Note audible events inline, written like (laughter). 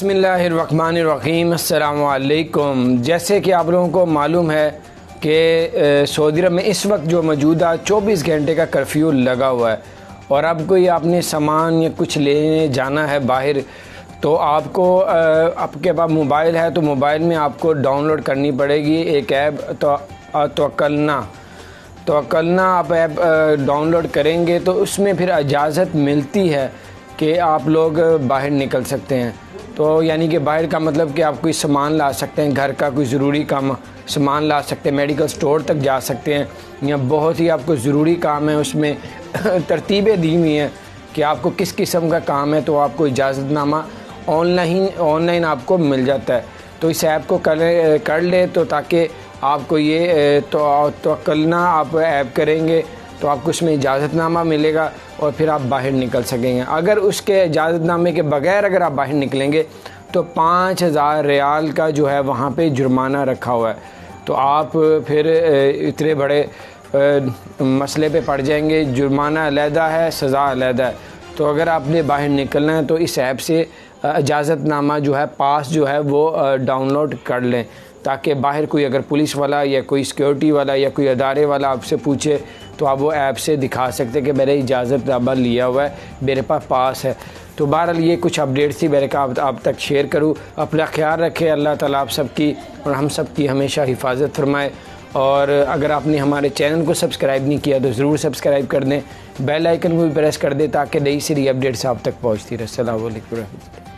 بسم اللہ الرحمن الرحیم۔ السلام علیکم۔ جیسے کہ آپ لوگوں کو معلوم ہے کہ سعودی عرب میں اس وقت جو موجودہ چوبیس گھنٹے کا کرفیو لگا ہوا ہے، اور اب کوئی آپ نے سامان یا کچھ لینے جانا ہے باہر، تو آپ کو آپ کے پاس موبائل ہے، تو موبائل میں آپ کو ڈاؤن لوڈ کرنی پڑے گی ایک ایپ، تو توکلنا۔ توکلنا آپ ایپ ڈاؤن لوڈ کریں گے تو اس میں پھر اجازت ملتی ہے کہ آپ لوگ باہر نکل سکتے ہیں۔ تو یعنی کہ باہر کا مطلب کہ آپ کوئی سامان لا سکتے ہیں، گھر کا کوئی ضروری کام سامان لا سکتے ہیں میڈیکل سٹور تک جا سکتے ہیں، یا بہت ہی آپ کو ضروری کام ہے اس میں (coughs) ترتیبیں دی ہوئی ہیں کہ آپ کو کس قسم کا کام ہے تو آپ کو اجازت نامہ آن لائن آن لائن آپ کو مل جاتا ہے۔ تو اس ایپ کو کر لے تو تاکہ آپ کو یہ، تو کلنا آپ ایپ کریں گے تو آپ کو اس میں اجازت نامہ ملے گا اور پھر آپ باہر نکل سکیں گے۔ اگر اس کے اجازت نامے کے بغیر اگر آپ باہر نکلیں گے تو پانچ ہزار ریال کا جو ہے وہاں پہ جرمانہ رکھا ہوا ہے۔ تو آپ پھر اتنے بڑے مسئلے پہ پڑ جائیں گے۔ جرمانہ علیحدہ ہے، سزا علیحدہ ہے۔ تو اگر آپ نے باہر نکلنا ہے تو اس ایپ سے اجازت نامہ جو ہے، پاس جو ہے وہ ڈاؤن لوڈ کر لیں تاکہ باہر کوئی اگر پولیس والا یا کوئی سیکیورٹی والا یا کوئی ادارے والا آپ سے پوچھے تو آپ وہ ایپ سے دکھا سکتے کہ میرے اجازت نامہ لیا ہوا ہے، میرے پاس پاس ہے۔ تو بہرحال یہ کچھ اپڈیٹس تھی، میرے کا آپ تک شیئر کروں۔ اپنا خیال رکھے اللہ تعالیٰ آپ سب کی اور ہم سب کی ہمیشہ حفاظت فرمائے۔ اور اگر آپ نے ہمارے چینل کو سبسکرائب نہیں کیا تو ضرور سبسکرائب کر دیں۔ بیل آئیکن کو بھی پریس کر دیں تاکہ نئی سری اپڈیٹس آپ تک پہنچتی رہے۔ السلام علیکم و رحمۃ اللہ۔